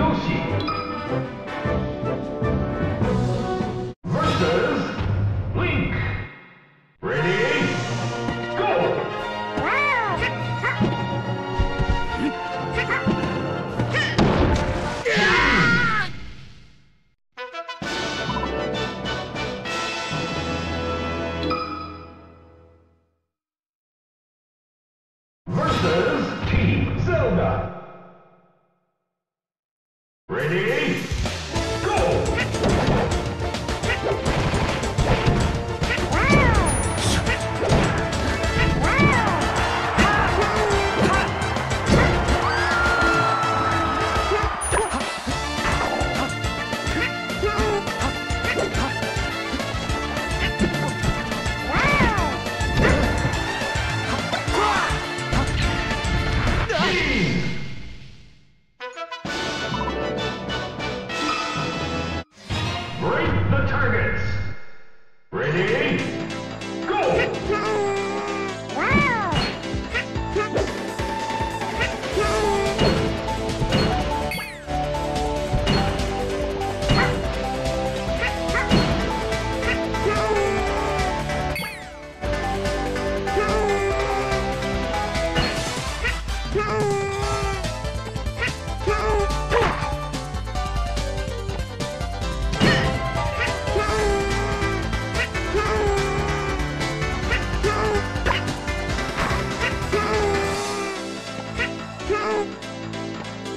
Yoshi. Versus Link. Ready? Ready? The targets. Ready? Go!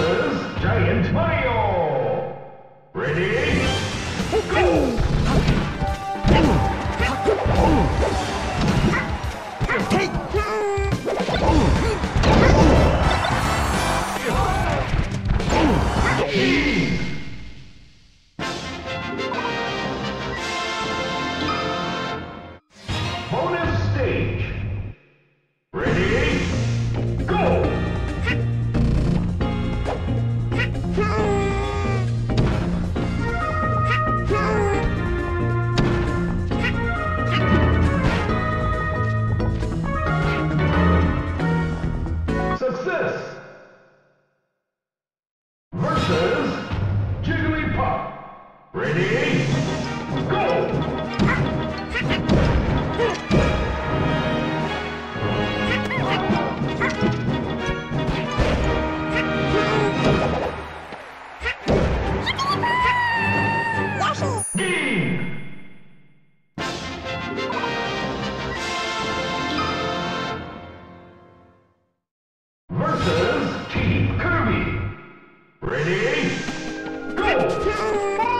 Versus Giant Mario. Ready? Ready? Go! Versus Team Kirby. Ready? Go!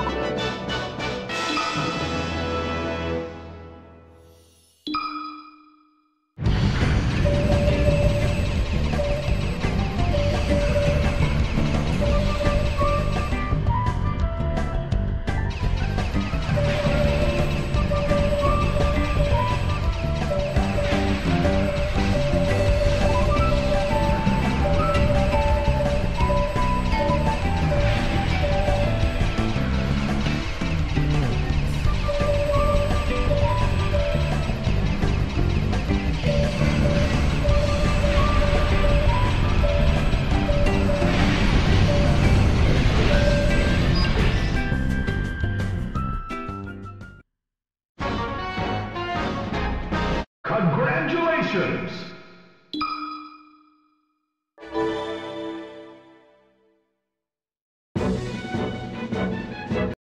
Congratulations!